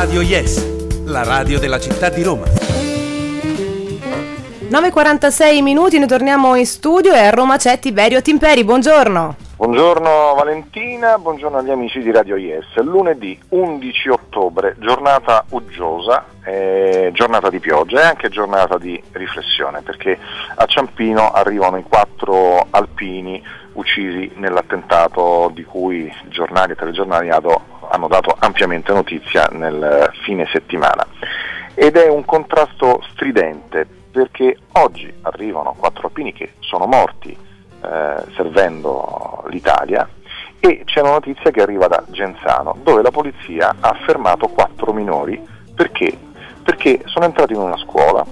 Radio Yes, la radio della città di Roma. 9.46 minuti, noi torniamo in studio e a Roma c'è Tiberio Timperi, buongiorno. Buongiorno Valentina, buongiorno agli amici di Radio Yes. Lunedì 11 ottobre, giornata uggiosa, eh, giornata di pioggia e anche giornata di riflessione perché a Ciampino arrivano i quattro alpini uccisi nell'attentato di cui giornali e telegiornali hanno dato ampiamente notizia nel fine settimana. Ed è un contrasto stridente perché oggi arrivano quattro alpini che sono morti eh, servendo l'Italia e c'è una notizia che arriva da Genzano dove la polizia ha fermato quattro minori perché? perché sono entrati in una scuola,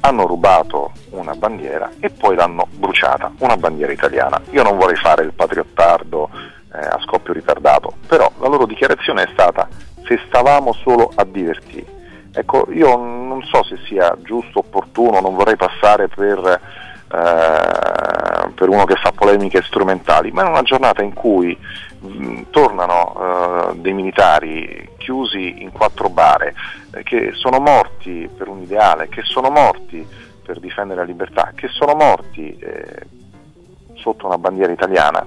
hanno rubato una bandiera e poi l'hanno bruciata, una bandiera italiana. Io non vorrei fare il patriottardo eh, a scoppio ritardato, però la loro dichiarazione è stata se stavamo solo a divertirci. Ecco, io non so se sia giusto, opportuno, non vorrei passare per, eh, per uno che fa polemiche strumentali, ma è una giornata in cui mh, tornano eh, dei militari chiusi in quattro bare, eh, che sono morti per un ideale, che sono morti per difendere la libertà, che sono morti eh, sotto una bandiera italiana.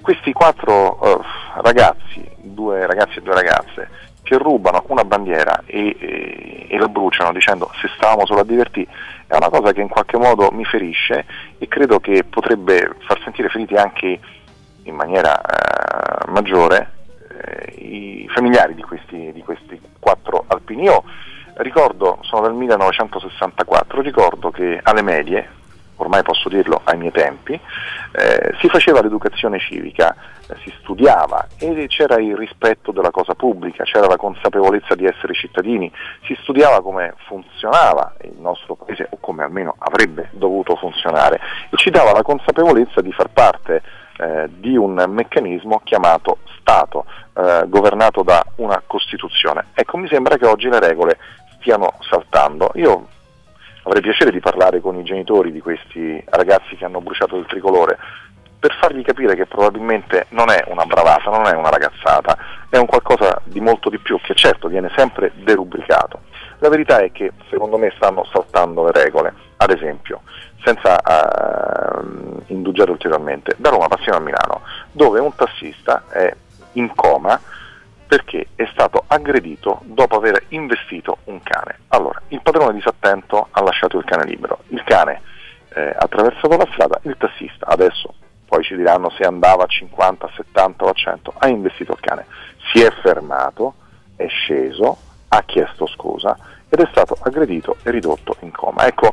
Questi quattro eh, ragazzi, due ragazzi e due ragazze, che rubano una bandiera e, e, e, la bruciano dicendo se stavamo solo a divertire è una cosa che in qualche modo mi ferisce e credo che potrebbe far sentire feriti anche in maniera eh, maggiore eh, i familiari di questi, di questi quattro alpini. Io ricordo, sono del 1964, ricordo che alle medie, ormai posso dirlo ai miei tempi, eh, si faceva l'educazione civica, eh, si studiava e c'era il rispetto della cosa pubblica, c'era la consapevolezza di essere cittadini, si studiava come funzionava il nostro paese o come almeno avrebbe dovuto funzionare e ci dava la consapevolezza di far parte eh, di un meccanismo chiamato Stato, eh, governato da una Costituzione. Ecco, mi sembra che oggi le regole stiano saltando. Io avrei piacere di parlare con i genitori di questi ragazzi che hanno bruciato il tricolore per fargli capire che probabilmente non è una bravata, non è una ragazzata, è un qualcosa di molto di più che certo viene sempre derubricato. La verità è che secondo me stanno saltando le regole, ad esempio, senza uh, indugiare ulteriormente, da Roma passiamo a Milano, dove un tassista è in coma perché è stato aggredito dopo aver investito un cane. Allora, il padrone disattento ha lasciato il cane libero, il cane eh, ha attraversato la strada, il tassista adesso poi ci diranno se andava a 50, a 70 o a 100, ha investito il cane, si è fermato, è sceso, ha chiesto scusa ed è stato aggredito e ridotto in coma. Ecco,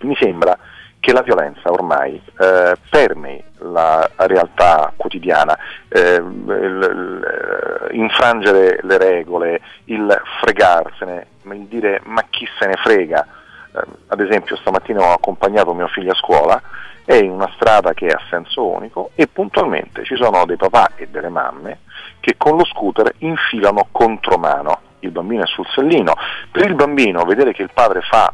mi sembra che la violenza ormai eh, permei la realtà quotidiana, eh, il, il, infrangere le regole, il fregarsene, dire ma chi se ne frega. Eh, ad esempio stamattina ho accompagnato mio figlio a scuola, è in una strada che è a senso unico e puntualmente ci sono dei papà e delle mamme che con lo scooter infilano contromano. Il bambino è sul sellino. Per il bambino vedere che il padre fa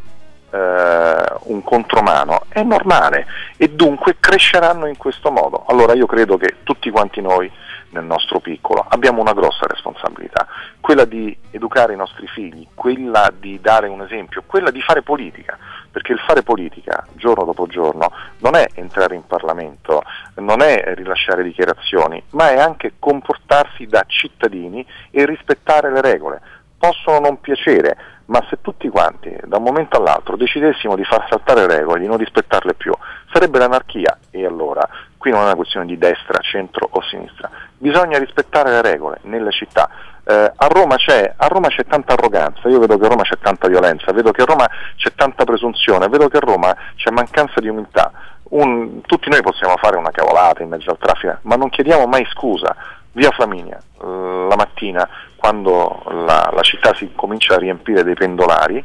eh, un contromano è normale e dunque cresceranno in questo modo. Allora io credo che tutti quanti noi nel nostro piccolo abbiamo una grossa responsabilità, quella di educare i nostri figli, quella di dare un esempio, quella di fare politica, perché il fare politica giorno dopo giorno non è entrare in Parlamento, non è rilasciare dichiarazioni, ma è anche comportarsi da cittadini e rispettare le regole. Possono non piacere, ma se tutti quanti da un momento all'altro decidessimo di far saltare le regole, di non rispettarle più, sarebbe l'anarchia e allora qui non è una questione di destra, centro o sinistra, bisogna rispettare le regole nelle città. Eh, a, Roma a, Roma c'è, tanta arroganza, io vedo che a Roma c'è tanta violenza, vedo che a Roma c'è tanta presunzione, vedo che a Roma c'è mancanza di umiltà. Un, tutti noi possiamo fare una cavolata in mezzo al traffico, ma non chiediamo mai scusa. Via Flaminia, eh, la mattina, quando la, la, città si comincia a riempire dei pendolari,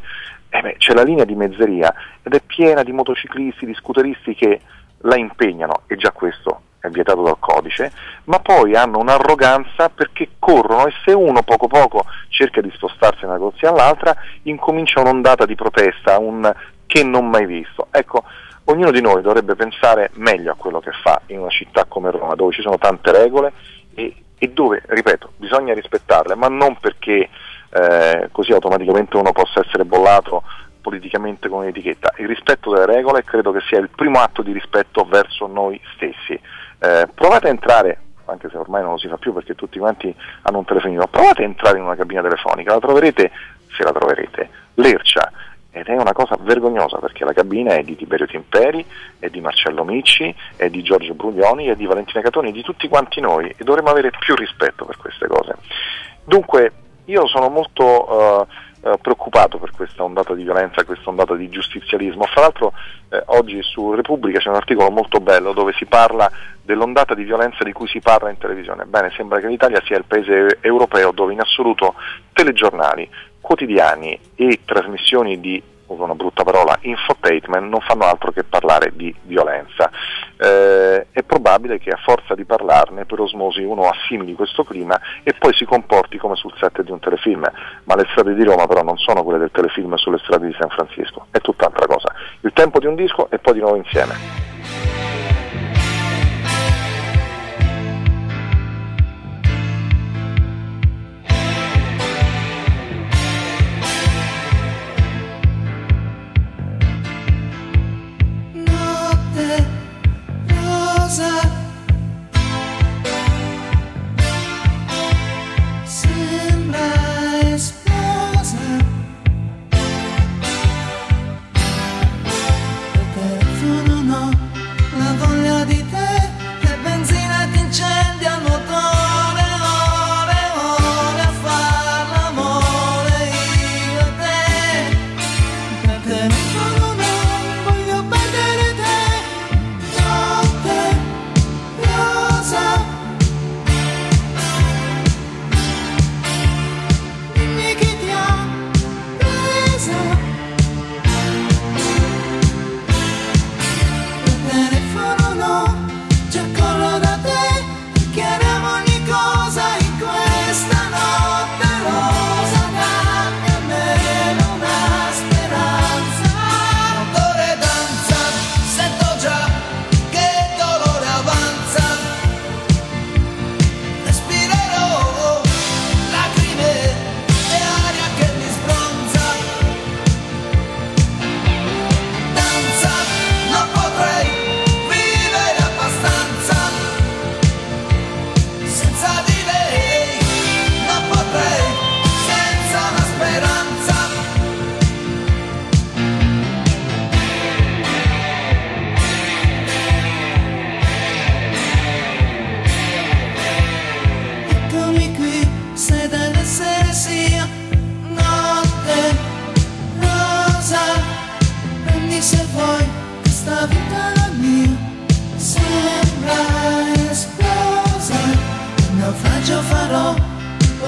eh beh, c'è la linea di mezzeria ed è piena di motociclisti, di scooteristi che la impegnano, e già questo è vietato dal codice, ma poi hanno un'arroganza perché corrono e se uno poco poco cerca di spostarsi da una corsia all'altra, incomincia un'ondata di protesta, un che non mai visto. Ecco, ognuno di noi dovrebbe pensare meglio a quello che fa in una città come Roma, dove ci sono tante regole e e dove, ripeto, bisogna rispettarle, ma non perché eh, così automaticamente uno possa essere bollato politicamente con un'etichetta. Il rispetto delle regole credo che sia il primo atto di rispetto verso noi stessi. Eh, provate a entrare, anche se ormai non lo si fa più perché tutti quanti hanno un telefonino, provate a entrare in una cabina telefonica, la troverete, se la troverete, lercia. Ed è una cosa vergognosa perché la cabina è di Tiberio Timperi, è di Marcello Micci, è di Giorgio Bruglioni, è di Valentina Catoni, di tutti quanti noi e dovremmo avere più rispetto per queste cose. Dunque io sono molto uh, uh, preoccupato per questa ondata di violenza, questa ondata di giustizialismo. Fra l'altro eh, oggi su Repubblica c'è un articolo molto bello dove si parla dell'ondata di violenza di cui si parla in televisione. Bene, sembra che l'Italia sia il paese europeo dove in assoluto telegiornali, quotidiani e trasmissioni di uso una brutta parola, infotainment non fanno altro che parlare di violenza. Eh, è probabile che a forza di parlarne per osmosi uno assimili questo clima e poi si comporti come sul set di un telefilm, ma le strade di Roma però non sono quelle del telefilm sulle strade di San Francisco, è tutt'altra cosa. Il tempo di un disco e poi di nuovo insieme. closer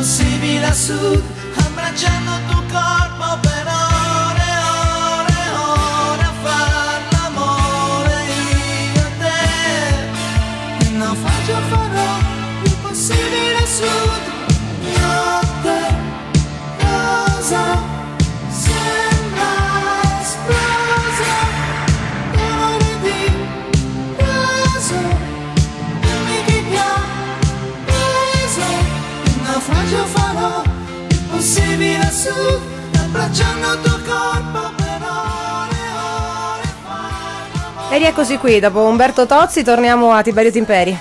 possibile a sud Eccoci qui, dopo Umberto Tozzi torniamo a Tiberio Timperi.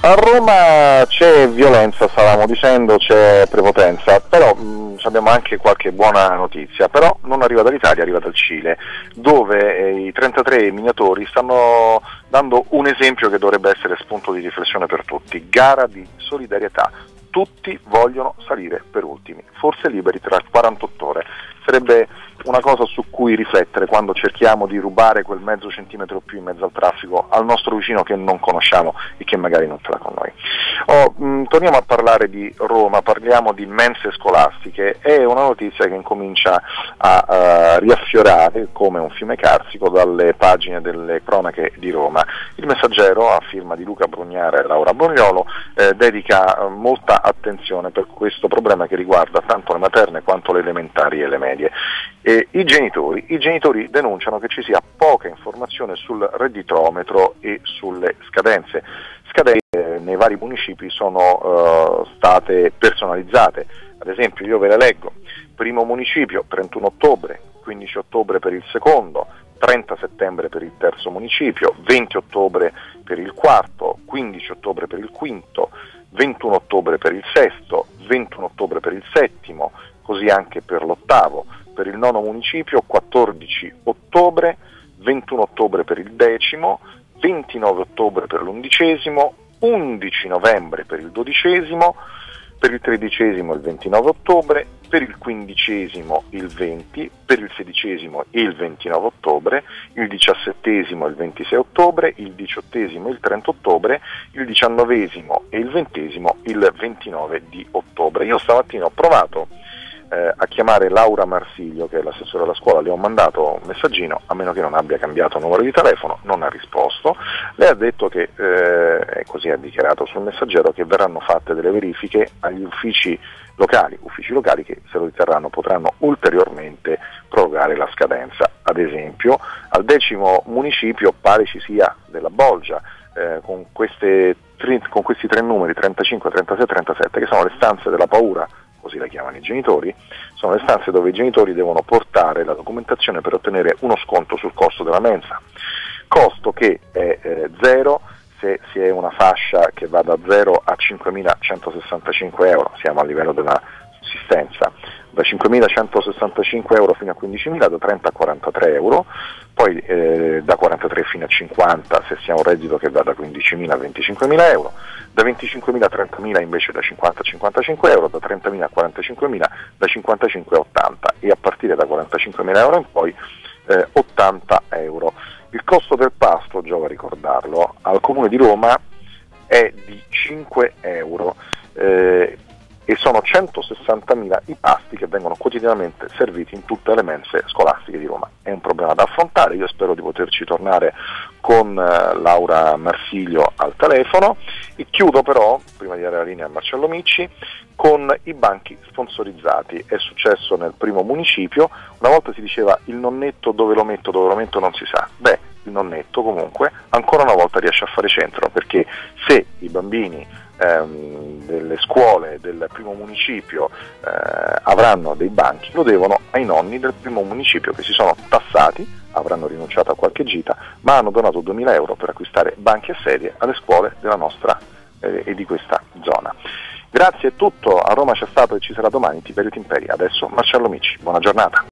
A Roma c'è violenza, stavamo dicendo, c'è prepotenza, però mh, mm, abbiamo anche qualche buona notizia, però non arriva dall'Italia, arriva dal Cile, dove eh, i 33 miniatori stanno dando un esempio che dovrebbe essere spunto di riflessione per tutti, gara di solidarietà, tutti vogliono salire per ultimi, forse liberi tra 48 ore, sarebbe una cosa su cui riflettere quando cerchiamo di rubare quel mezzo centimetro più in mezzo al traffico al nostro vicino che non conosciamo e che magari non ce l'ha con noi. Oh, mh, mm, torniamo a parlare di Roma, parliamo di mense scolastiche, è una notizia che incomincia a uh, riaffiorare come un fiume carsico dalle pagine delle cronache di Roma. Il messaggero, a firma di Luca Brugnare e Laura Borgnolo, eh, dedica uh, molta attenzione per questo problema che riguarda tanto le materne quanto le elementari e le medie. E i, genitori, I genitori denunciano che ci sia poca informazione sul redditometro e sulle scadenze. Scadenze nei vari municipi sono eh, state personalizzate, ad esempio io ve le leggo, primo municipio 31 ottobre, 15 ottobre per il secondo, 30 settembre per il terzo municipio, 20 ottobre per il quarto, 15 ottobre per il quinto, 21 ottobre per il sesto, 21 ottobre per il settimo, così anche per l'ottavo, per il nono municipio 14 ottobre, 21 ottobre per il decimo, 29 ottobre per l'undicesimo, 11 novembre per il dodicesimo, per il tredicesimo il 29 ottobre, per il quindicesimo il 20, per il sedicesimo il 29 ottobre, il diciassettesimo il 26 ottobre, il diciottesimo il 30 ottobre, il diciannovesimo e il ventesimo il 29 di ottobre. Io stamattina ho provato eh, a chiamare Laura Marsiglio, che è l'assessore della scuola, le ho mandato un messaggino, a meno che non abbia cambiato numero di telefono, non ha risposto. Lei ha detto che, eh, così ha dichiarato sul messaggero, che verranno fatte delle verifiche agli uffici locali, uffici locali che se lo riterranno potranno ulteriormente prorogare la scadenza. Ad esempio, al decimo municipio pare ci sia della Bolgia, eh, con, queste, con questi tre numeri 35, 36 e 37 che sono le stanze della paura la chiamano i genitori, sono le stanze dove i genitori devono portare la documentazione per ottenere uno sconto sul costo della mensa, costo che è eh, zero se si è una fascia che va da 0 a 5.165 euro, siamo a livello dell'assistenza, da 5.165 euro fino a 15.000, da 30 a 43 euro, poi eh, da 43 fino a 50 se si ha un reddito che va da 15.000 a 25.000 euro, da 25.000 a 30.000 invece da 50 a 55 euro, da 30.000 a 45.000 da 55 a 80 e a partire da 45.000 euro in poi eh, 80 euro. Il costo del pasto, giova ricordarlo, al Comune di Roma è di 5 euro. Eh, e sono 160.000 i pasti che vengono quotidianamente serviti in tutte le mense scolastiche di Roma. È un problema da affrontare, io spero di poterci tornare con eh, Laura Marsiglio al telefono e chiudo però, prima di dare la linea a Marcello Micci, con i banchi sponsorizzati. È successo nel primo municipio, una volta si diceva il nonnetto dove lo metto, dove lo metto non si sa. Beh, il nonnetto comunque ancora una volta riesce a fare centro perché se i bambini ehm, delle scuole del primo municipio eh, avranno dei banchi, lo devono ai nonni del primo municipio che si sono tassati, avranno rinunciato a qualche gita, ma hanno donato 2000 euro per acquistare banchi e sedie alle scuole della nostra eh, e di questa zona. Grazie, è tutto, a Roma c'è stato e ci sarà domani Tiberio Timperi, adesso Marcello Mici, buona giornata.